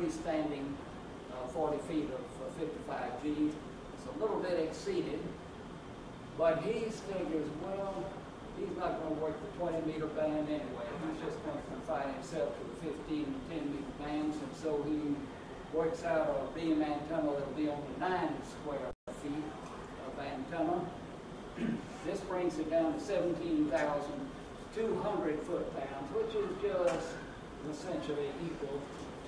freestanding uh, 40 feet of uh, 55G. It's a little bit exceeded, but he figures, well, he's not going to work the 20 meter band anyway. He's just going to confine himself to the 15 and 10 meter bands, and so he works out a beam antenna that'll be only 9 square feet of antenna. this brings it down to 17,200 foot pounds, which is just essentially equal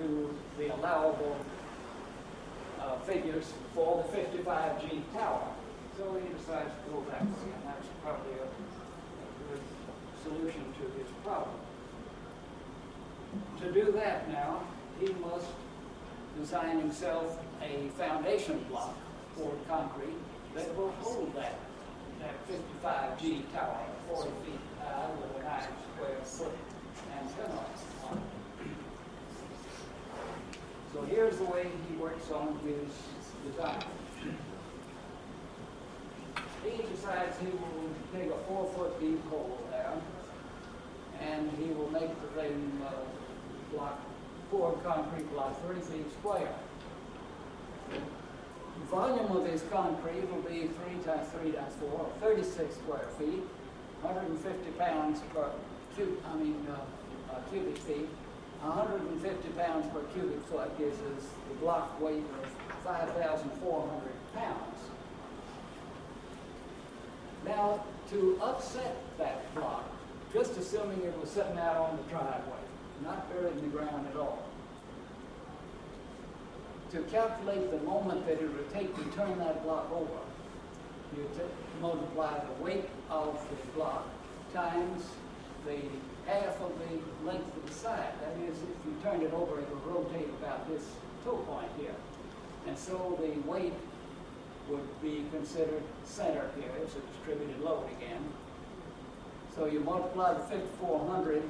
to the allowable uh, figures for the 55G tower. So he decides to go that way, and that's probably a, a good solution to his problem. To do that now, he must design himself a foundation block poured concrete that will hold that, that 55G tower, 40 feet high with a 9 square foot antenna on it. So here's the way he works on his design. He decides he will take a four foot deep hole there and he will make the thing uh, block, poured concrete block 30 feet square. The volume of his concrete will be 3 times 3 times 4, or 36 square feet, 150 pounds per cube, I mean, uh, uh, cubic feet. 150 pounds per cubic foot gives us the block weight of 5,400 pounds. Now, to upset that block, just assuming it was sitting out on the driveway, not buried in the ground at all, to calculate the moment that it would take to turn that block over, you multiply the weight of the block times the half of the length of the side. That is, if you turn it over, it will rotate about this toe point here. And so the weight would be considered center here. It's a distributed load again. So you multiply the 5,400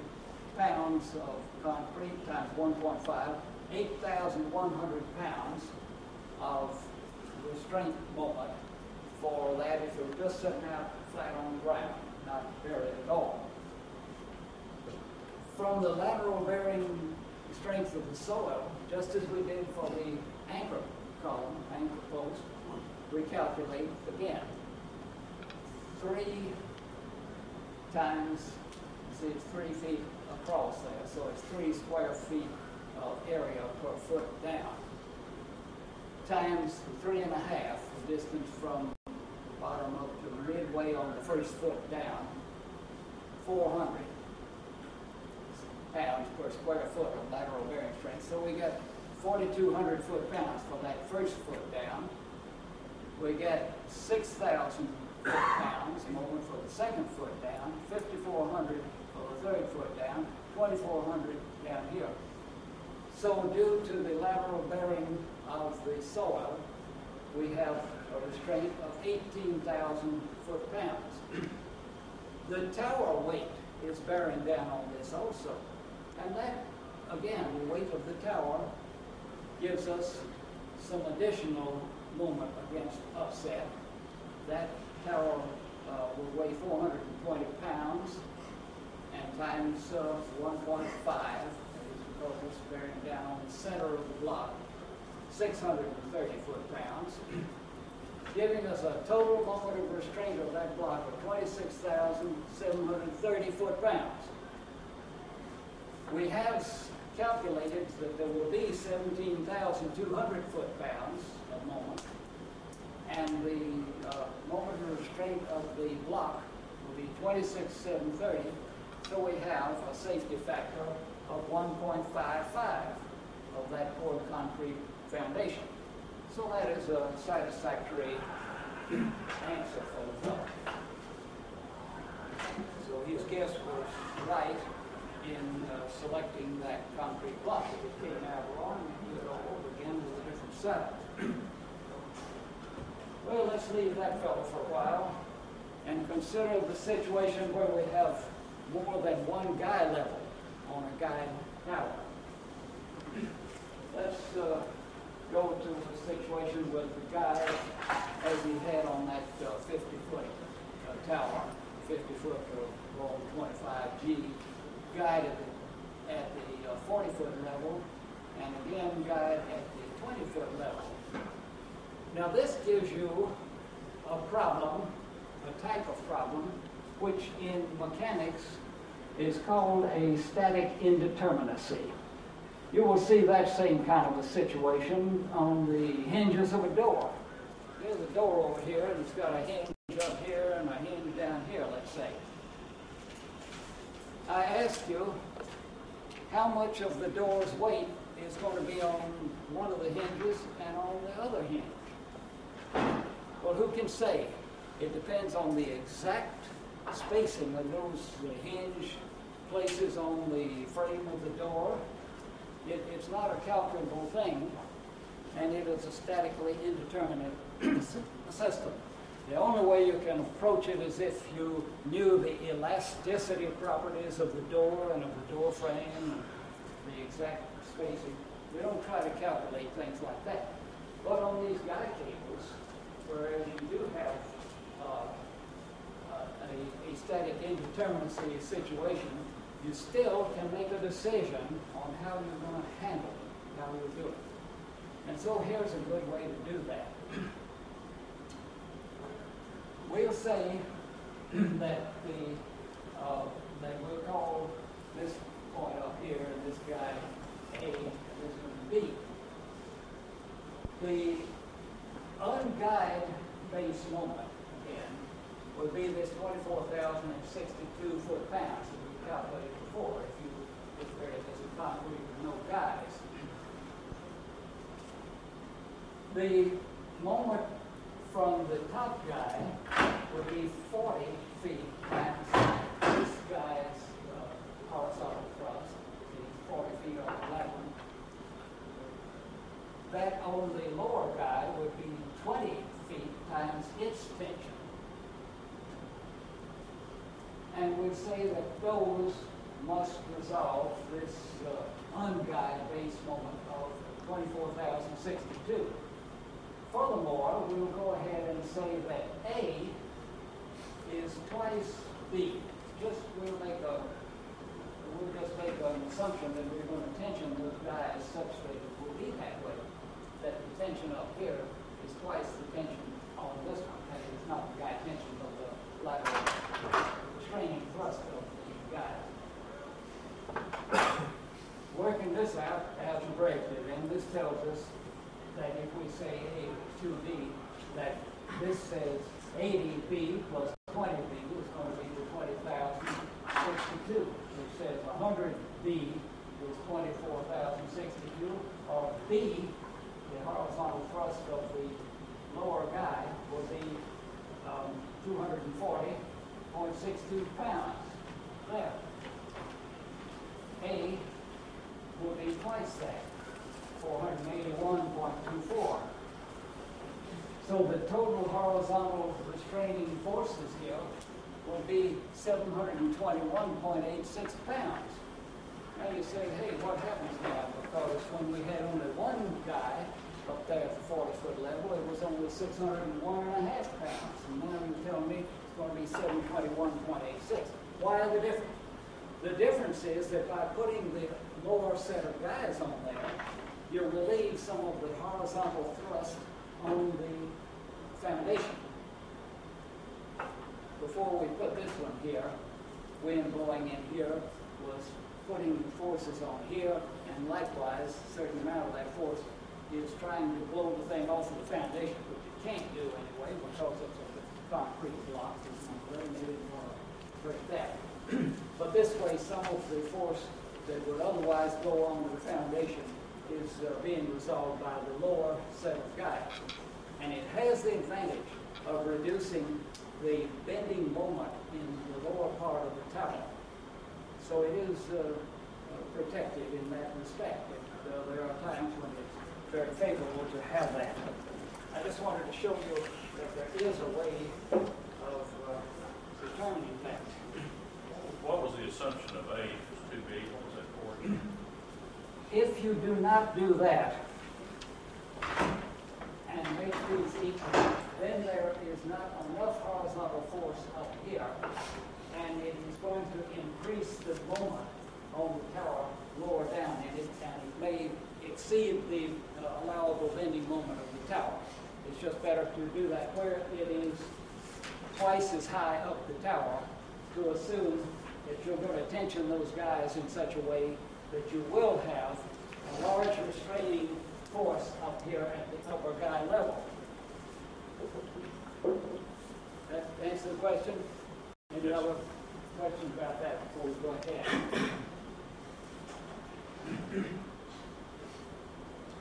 pounds of concrete times 1.5, 8,100 pounds of restraint moment for that if it were just sitting out flat on the ground, not buried at all. From the lateral bearing strength of the soil, just as we did for the anchor column, anchor post, we calculate again. Three times, see it's three feet across there, so it's three square feet of area per foot down. Times three and a half, the distance from bottom up to midway on the first foot down, 400 pounds per square foot of lateral bearing strength. So we got 4,200 foot pounds for that first foot down. We get 6,000 foot pounds moment for the second foot down, 5,400 for the third foot down, 2,400 down here. So due to the lateral bearing of the soil, we have a restraint of 18,000 foot pounds. the tower weight is bearing down on this also. And that, again, the weight of the tower gives us some additional moment against upset. That tower uh, will weigh 420 pounds and times uh, 1.5 because it's bearing down on the center of the block, 630 foot pounds, giving us a total moment of restraint of that block of 26,730 foot pounds. We have calculated that there will be 17,200 foot pounds of moment, and the uh, moment of restraint of the block will be 26,730, so we have a safety factor of 1.55 of that poured concrete foundation. So that is a satisfactory answer for the fellow. So his guess was right in uh, selecting that concrete block. If it came out wrong, he would all over again with a different setup. well, let's leave that fellow for a while and consider the situation where we have more than one guy level on a guy tower. Let's uh, go to the situation with the guy as he had on that 50-foot uh, uh, tower, 50-foot uh, Rohn 25G, guided at the 40-foot uh, level and again guyed at the twenty foot level. Now this gives you a problem, a type of problem, which in mechanics is called a static indeterminacy. You will see that same kind of a situation on the hinges of a door. There's a door over here, and it's got a hinge up here and a hinge down here, let's say. I ask you, how much of the door's weight is going to be on one of the hinges and on the other hinge? Well, who can say? It depends on the exact spacing of those hinge places on the frame of the door. It, it's not a calculable thing, and it is a statically indeterminate system. The only way you can approach it is if you knew the elasticity properties of the door and of the door frame, and the exact spacing. We don't try to calculate things like that. But on these guide cables, whereas you do have uh, uh, a, a static indeterminacy situation, you still can make a decision on how you're going to handle it, how you do it. And so here's a good way to do that. We'll say that the, uh, that we'll call this point up here, and this guy A, and this one B. The unguided base moment, again, would be this twenty-four thousand and sixty-two foot pounds that we calculated before, if you, if there is a concrete with no guides. The moment from the top guy would be forty feet times this guy's uh, horizontal thrust, the forty feet on the left. That on the lower guy would be twenty feet times its tension. And we'd say that those must resolve this uh, unguide base moment of twenty-four thousand sixty-two. Furthermore, we'll go ahead and say that A is twice B. Just, we'll make a, we'll just make an assumption that we're going to tension those guys such that it will be that way. That the tension up here is twice the tension on this one. That is not the guy tension, but the lateral restraining thrust of the guys. Working this out algebraically, then this tells us that if we say A is 2B, that this says 80B plus 20B is going to be the 20,062, which says 100B is 24,062, or B, the horizontal thrust of the lower guy, will be um, 240.62 pounds. There. A will be twice that. 481.24. So the total horizontal restraining forces here will be 721.86 pounds. Now you say, hey, what happens now? Because when we had only one guy up there at the 40 foot level, it was only 601 and a half pounds. And now you're telling me it's going to be 721.86. Why the difference? The difference is that by putting the lower set of guys on there, you relieve some of the horizontal thrust on the foundation. Before we put this one here, wind blowing in here was putting forces on here, and likewise, a certain amount of that force is trying to blow the thing off of the foundation, which it can't do anyway because it's a concrete block. It's not very maybe want to break that. but this way, some of the force that would otherwise go onto the foundation is uh, being resolved by the lower set of guides. And it has the advantage of reducing the bending moment in the lower part of the tower. So it is uh, uh, protected in that respect. But, uh, there are times when it's very favorable to have that. I just wanted to show you that there is a way of uh, determining that. What was the assumption of A was two B, what was that for? If you do not do that and make these equal, then there is not enough horizontal force up here, and it is going to increase the moment on the tower lower down, and it, and it may exceed the uh, allowable bending moment of the tower. It's just better to do that where it is twice as high up the tower to assume that you're going to tension those guys in such a way that you will have a large restraining force up here at the upper guy level. That answer the question? Any other questions about that before we go ahead?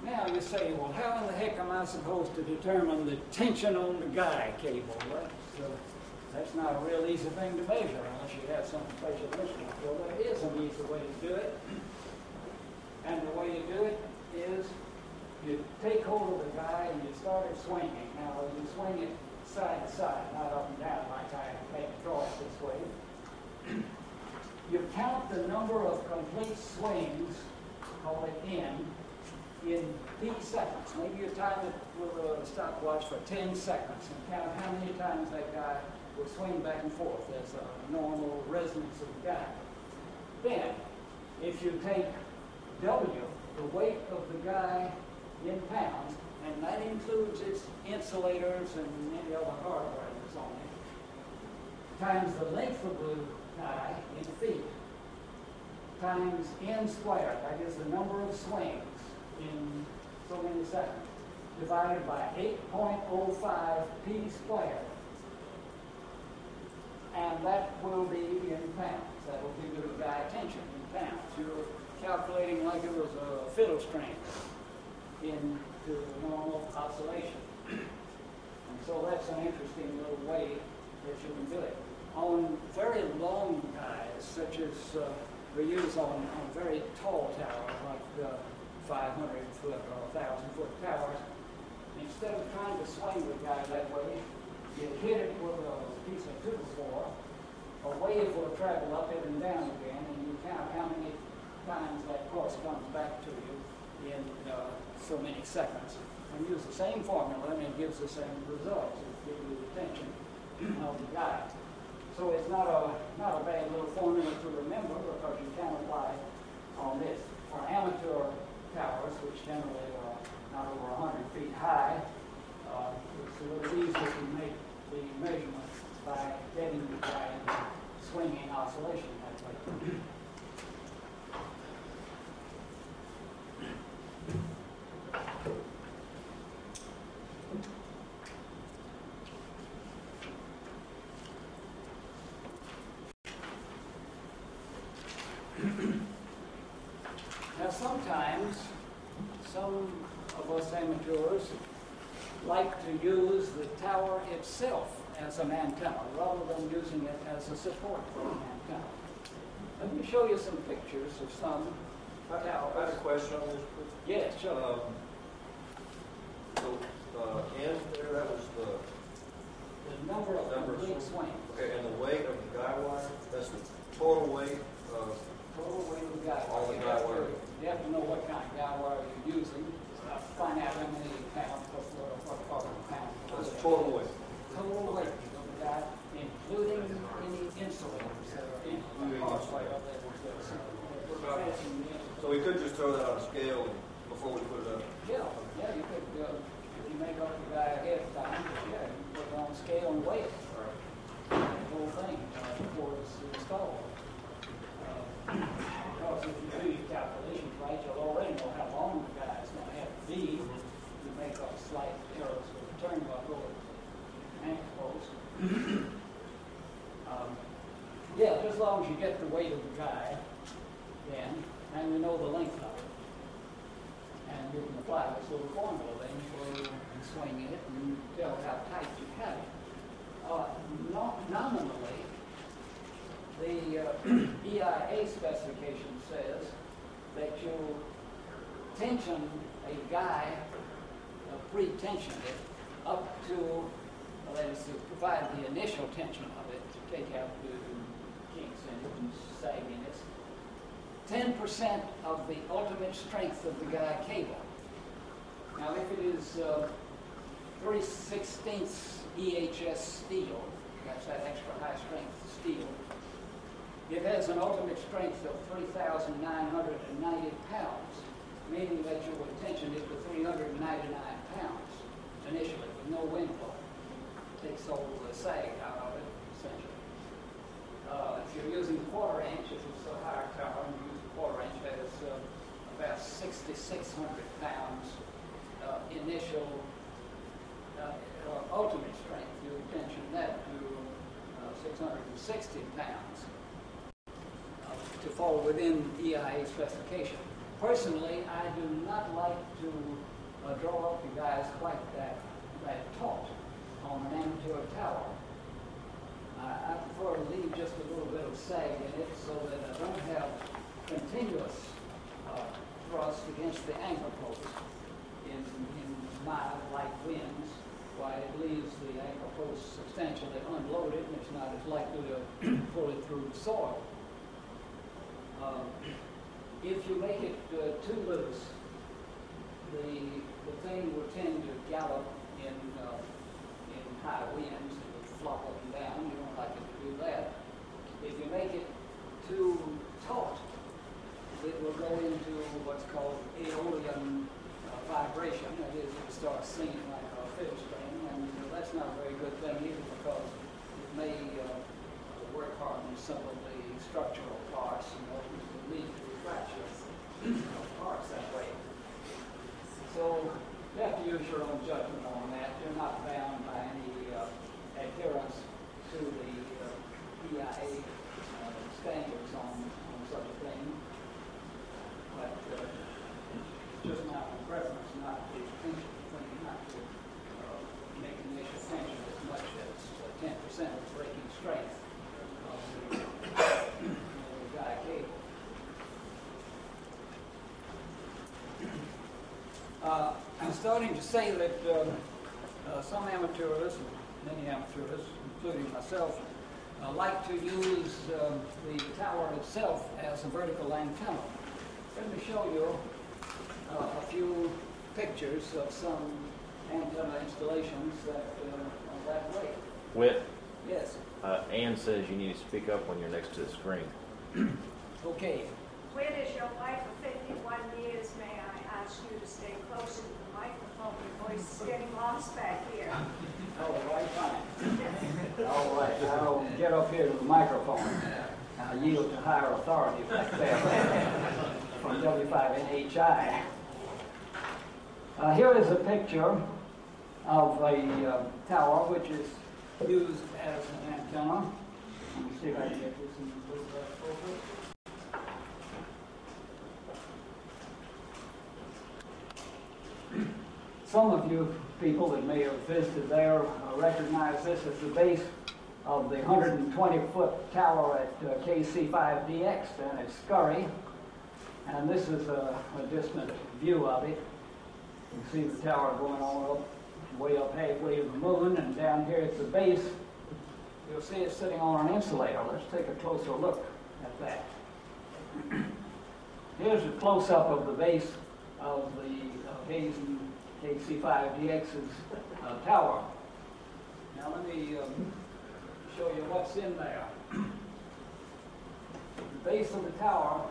Now you say, well, how in the heck am I supposed to determine the tension on the guy cable? That's, that's not a real easy thing to measure unless you have some special instrument. Well, there is an easy way to do it. And the way you do it is you take hold of the guy and you start it swinging. Now, you swing it side to side, not up and down like I make it draw it this way. You count the number of complete swings, call it N, in P seconds. Maybe you time it with a stopwatch for 10 seconds and count how many times that guy will swing back and forth as a normal resonance of the guy. Then, if you take W, the weight of the guy in pounds, and that includes its insulators and any other hardware that's on it, times the length of the guy in feet, times n squared, that is the number of swings in so many seconds, divided by 8.05 p squared. And that will be in pounds. That will give you the guy tension in pounds. You're calculating like it was a fiddle string into normal oscillation. And so that's an interesting little way that you can do it. On very long guys, such as uh, we use on, on very tall towers, like uh, 500 foot or 1,000 foot towers, instead of trying to swing the guy that way, you hit it with a piece of four, a wave will travel up it and down again, and you count how many times that course comes back to you in uh, so many seconds. And use the same formula, and it gives the same results. It you the of the guy. So it's not a not a bad little formula to remember because you can apply on this. For amateur towers, which generally are not over 100 feet high, uh, it's a little easier to make the measurement by getting the guy in swinging oscillation that way. Now, sometimes, some of us amateurs like to use the tower itself as an antenna, rather than using it as a support for an antenna. Let me show you some pictures of some I I had a question on this. Yes, sure. Um, So, uh, N there, that was the, The number of number complete swing- swings, okay, and the weight of the guy wire, that's the total weight of, total weight of the guy. All the guy wire. You have to know what kind of guy you're using, find out how many pounds, what, what, what part of a pound. that's total weight. total weight of the guy, including any insulators that are in the parts like that So we could just throw that on a scale before we put it up. Yeah, yeah, you could, uh, if you make up the guy ahead of time, yeah, you can put it on scale and weigh it, the whole thing, uh, before it's installed. Uh, Because if you do your calculations right, you'll already know how long the guy's gonna have to be. You make up slight errors with the turnbuckle and anchor post. Um, Yeah, just as long as you get the weight of the guy, then, and you know the length of it. And you can apply this little formula then for swinging it and tell how tight you have it. Uh, no- Nominally, the uh, EIA specification says that you tension a guy, uh, pre-tension it up to, well, that is to provide the initial tension of it, to take out the kinks and sagginess. Ten percent of the ultimate strength of the guy cable. Now, if it is uh, three sixteenths EHS steel, that's that extra high strength steel, it has an ultimate strength of three thousand nine hundred and ninety pounds. meaning that your tension is to three hundred and ninety-nine pounds initially with no wind flow. Takes all the sag out of it essentially. Uh, if you're using quarter inch, if it's a higher tower and you use quarter inch, that is uh, about sixty-six hundred pounds uh, initial, uh, uh, ultimate strength. You tension that to uh, six hundred and sixty pounds to fall within EIA specification. Personally, I do not like to uh, draw up you guys quite that, that taut on an amateur tower. I I prefer to leave just a little bit of sag in it so that I don't have continuous uh, thrust against the anchor post in, in mild, light winds, Why it leaves the anchor post substantially unloaded and it's not as likely to pull it through the soil. Uh, If you make it uh, too loose, the, the thing will tend to gallop in, uh, in high winds, will flop up and down, you don't like it to do that. If you make it too taut, it will go into what's called aeolian uh, vibration, that is, it will start singing like a fiddle string, and uh, that's not a very good thing either because it may uh, work harden some of the structural parts, you know, it lead to fracture of parts that way. So you have to use your own judgment on that. You're not bound by any uh, adherence to the uh, EIA uh, standards on, on such a thing. But uh, it's just my preference not to tension between, not to uh, make initial tension as much as ten percent of breaking strength of the, of the guy cable. Uh, I'm starting to say that um, uh, some amateurs, many amateurs, including myself, uh, like to use um, the tower itself as a vertical antenna. Let me show you uh, a few pictures of some antenna installations that uh, are that way. Whit, Yes, uh, Ann says you need to speak up when you're next to the screen. okay. Whit is your wife of 51 years, may I ask you to stay closer to the microphone, your voice is getting lost back here. All right, fine. All right, I'll get up here to the microphone. I'll yield to higher authority back there from W5NHI. Uh, here is a picture of a uh, tower which is used as an antenna. Let me see if I can get this in a little bit focus. Some of you people that may have visited there uh, recognize this as the base of the 120-foot tower at uh, KC5DX down at Scurry. And this is a, a, distant view of it. You can see the tower going all up, way up halfway to the moon, and down here at the base, you'll see it sitting on an insulator. Let's take a closer look at that. Here's a close-up of the base of the of Hazen HC5DX's uh, tower. Now let me um, show you what's in there. The base of the tower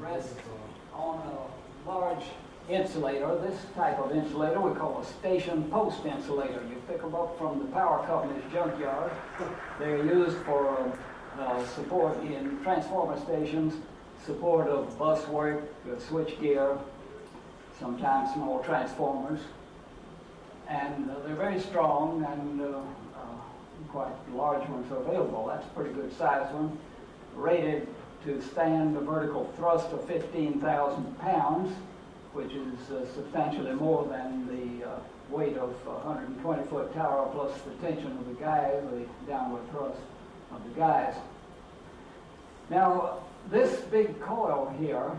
rests on a large insulator. This type of insulator we call a station post insulator. You pick them up from the power company's junkyard. They're used for uh, uh support in transformer stations, support of bus work, uh, switch gear, sometimes small transformers. And uh, they're very strong and uh, uh, quite large ones are available. That's a pretty good size one. Rated to stand a vertical thrust of 15,000 pounds, which is uh, substantially more than the uh, weight of a 120 foot tower plus the tension of the guys, the downward thrust of the guys. Now, this big coil here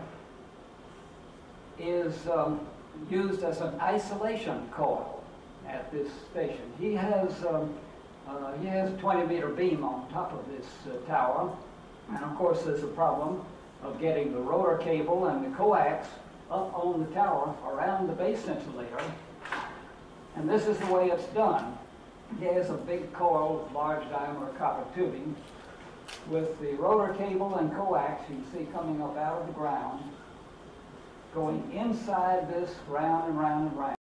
is um, used as an isolation coil at this station. He has um, uh, he has a 20 meter beam on top of this uh, tower, and of course there's a problem of getting the rotor cable and the coax up on the tower around the base insulator. And this is the way it's done. He has a big coil, of large diameter copper tubing, with the rotor cable and coax you see coming up out of the ground going inside this round and round and round.